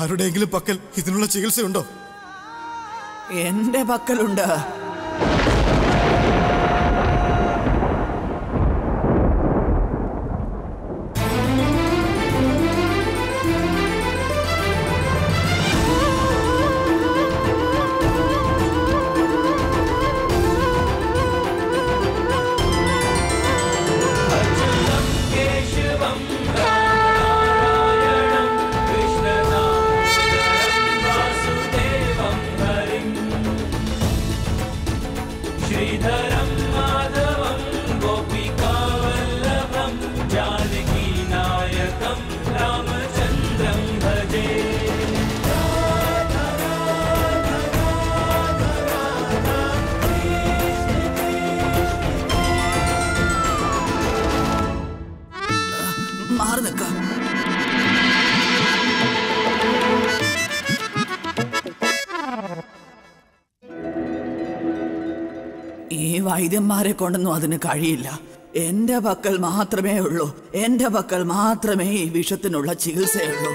ആരുടെയെങ്കിലും പക്കൽ ഇതിനുള്ള ചികിത്സയുണ്ടോ? എന്റെ പക്കലുണ്ട്. ஸ்ரீதரம் மாதவம் கோபிகா வல்லபம் ஜானகி நாயகம் ராமச்சந்திரம் மாறுதக்கா ഈ വൈദ്യന്മാരെ കൊണ്ടൊന്നും അതിന് കഴിയില്ല. എന്റെ പക്കൽ മാത്രമേ ഉള്ളൂ എന്റെ പക്കൽ മാത്രമേ ഈ വിഷത്തിനുള്ള ചികിത്സയുള്ളൂ.